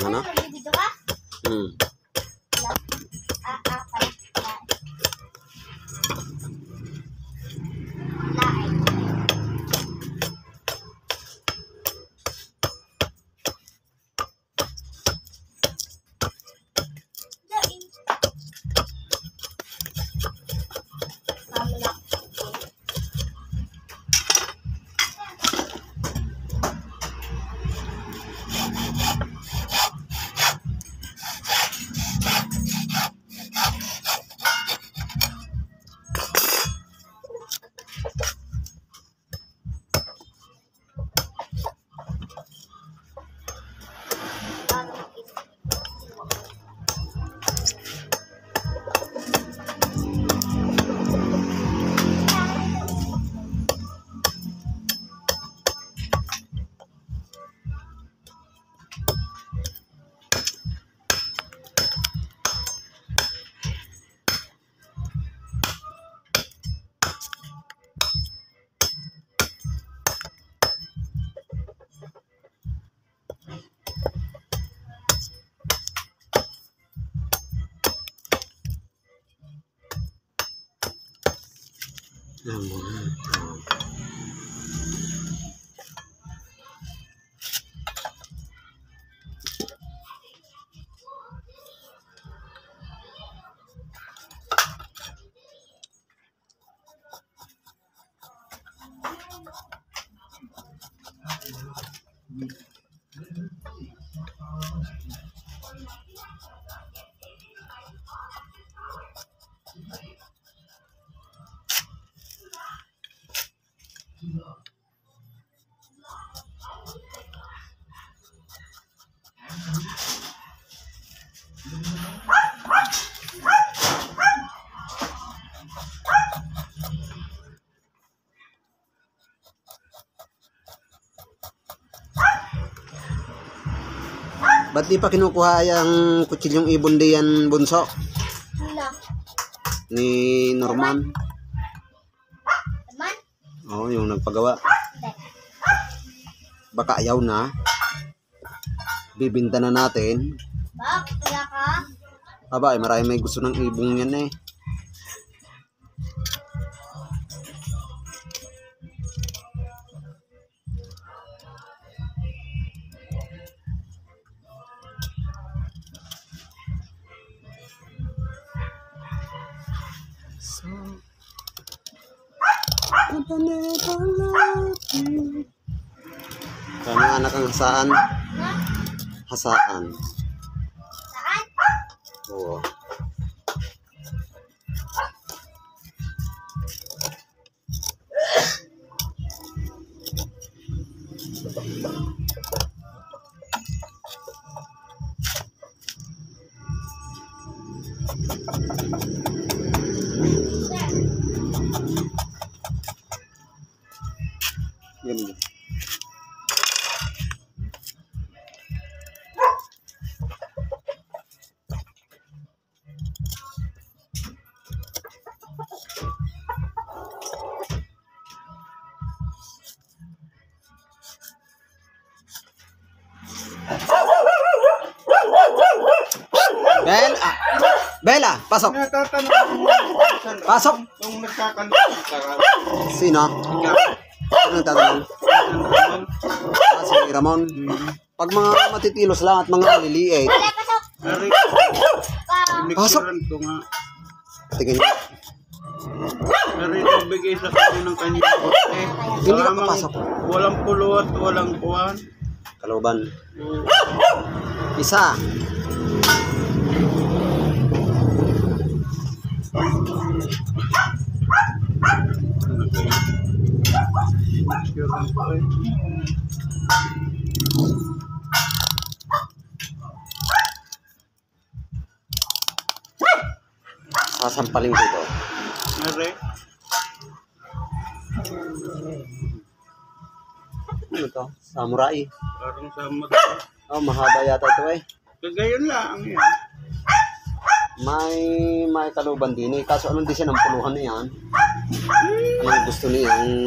Ano? Ka? Hmm. Yan Ba't di pa kinukuha yung kutsilyong ibon diyan bunso Wala. ni Norman? Naman? Oo, yung nagpagawa. Baka ayaw na. Bibinta na natin. Bakit kaya ka? Aba, eh, marami may gusto ng ibong yan eh. So, Kami anak ang hasaan. Ha? Hasaan. Saan? Oo. Bella! Pasok! Pasok! kung nagkakanong ka Sino? Sino nagtatanong? Ah, si Ramon. Pag mga matitilos lang at mga maliliit, Wala, pasok. Pasok. tingin niyo. Ari, nagbigay sa kanya ng kanyang kote. Hindi ka papasok. Walang pulot, walang kuwan. Kalooban. Isa. Pinikuran ko eh. Sasampalin ko ito. Ari, Ano to? Samurai. parang sa mata. Oh, mahaba yata ito eh. Kagayon lang yan. May may kaluban din eh. Kaso anong design ng puluhan na yan? Anong gusto niyang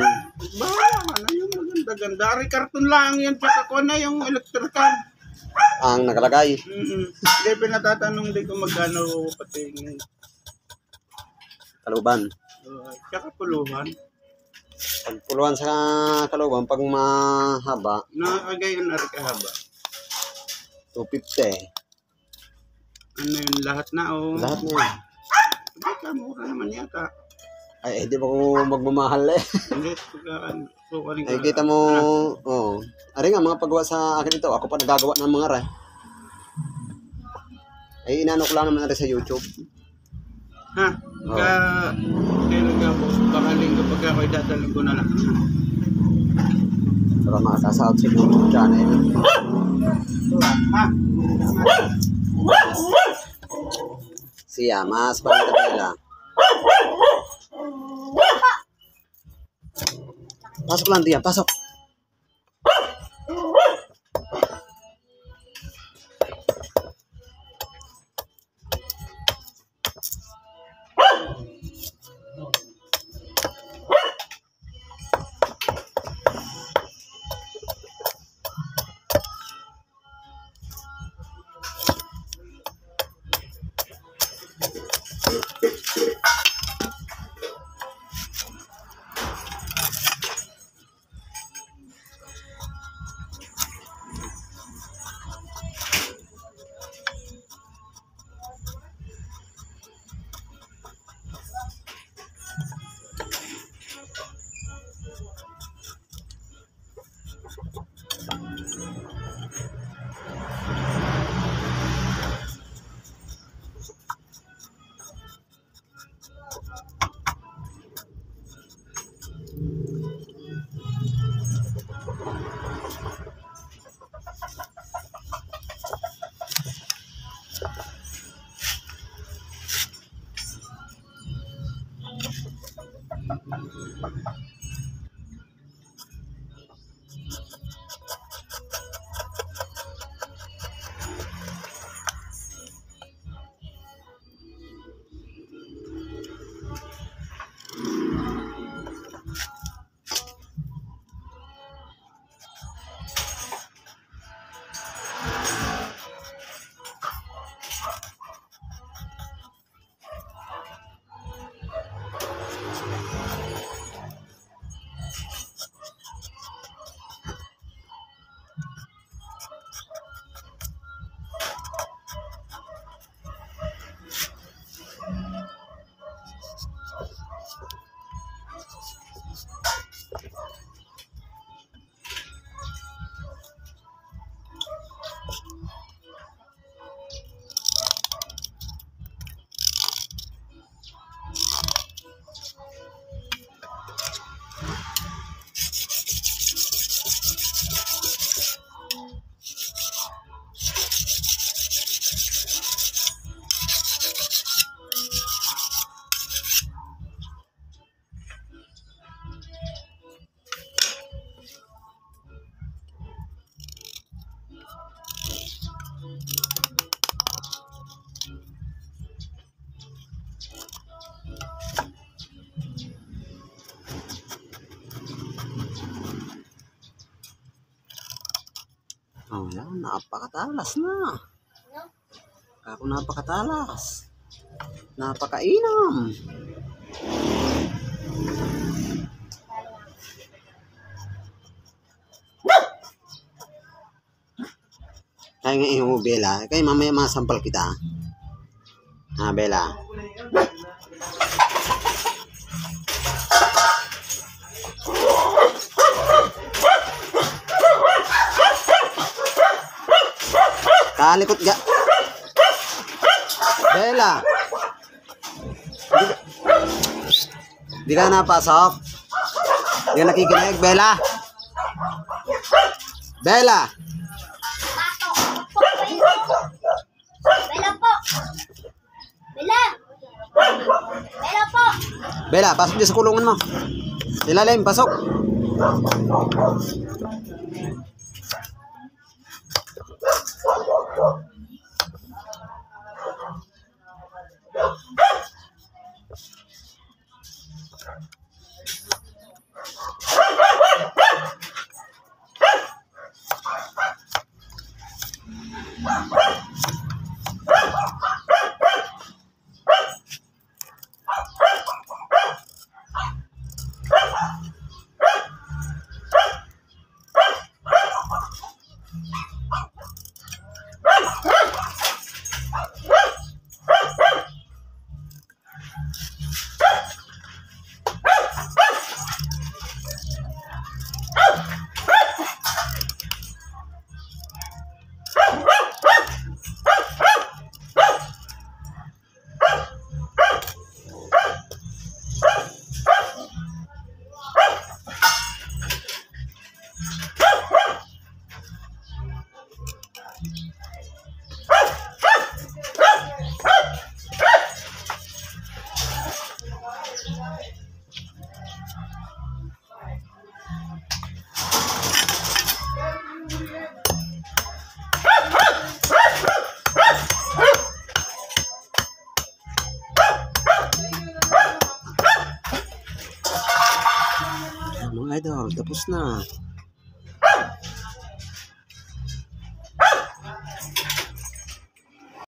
Bahala ka na yung maganda-ganda. Ari, karton lang yan. Tsaka ko na yung electrical. ang nakalagay. Mm-mm. Hindi, pinatatanong din kung magkano pati yung Kaluban. uh, tsaka puluhan. Pag puluhan sa kaluban, pag mahaba, Nakakagayon na rin kahaba. 250. Ano yun, lahat na o? Lahat na yun. Teka, mura naman yata. Ay, eh, di ba ko magmamahal eh. Hindi, pagka ano. So, ano Ay, kita mo, oo. Oh. Ari nga, mga paggawa sa akin ito. Ako pa nagagawa ng mga ray. Ay, inano ko lang naman rin sa YouTube. Ha? Kailan ka po? Baka linggo pagka ako'y dadaling ko na lang. Para makasasahod sa YouTube channel. Ha? Siya, mas pagkatabela. Pasok lang diyan, pasok. Oh, yan. Napakatalas na. Ako napakatalas. Napakainam. Kaya nga mo, Bella. Kaya mamaya masampal kita. Ha, Bella. Kalikot ga. Bella. Di ka, napasok? Di ka nakikinig, Bella? Bella! Bella po! Bella! Bella po! Bella, pasok dyan sa kulungan mo. Ilalim, pasok. Mga time. Tapos na.